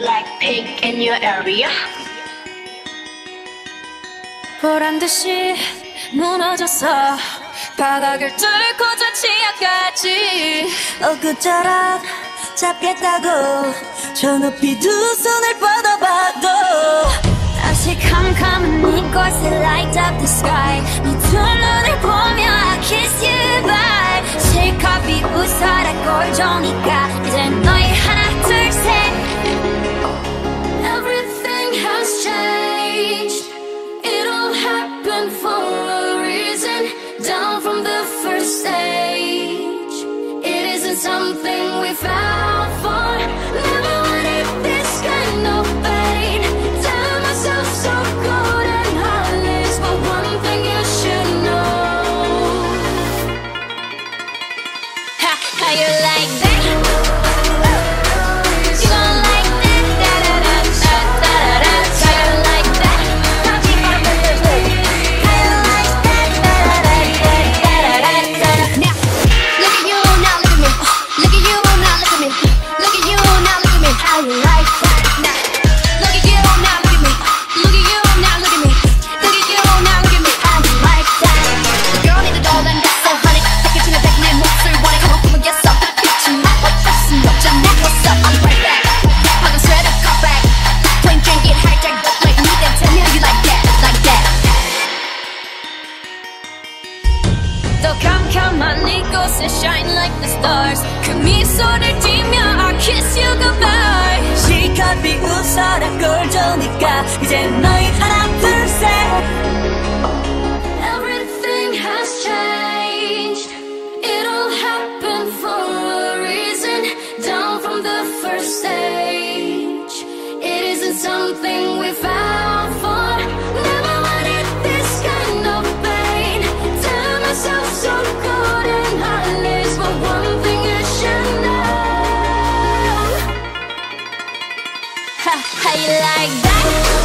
Blackpink in your area? 보란 듯이 무너졌어. 바닥을 뚫고 저 지하까지. 엊그처럼 잡겠다고 저 높이 두 손을 뻗어봐도 다시 캄캄한 이곳에 light up the sky. 네두 눈을 보며 I kiss you bye. 실컷 비웃어라 꼴 좋으니까 이제 something 더 캄캄한 이곳에 shine like the stars 그 미소를 띠며 I kiss you goodbye 실컷 비웃어라 꼴 좋으니까 이제 너희 하나 둘셋 Everything has changed It all happened for a reason Down from the first stage It isn't something How you like that?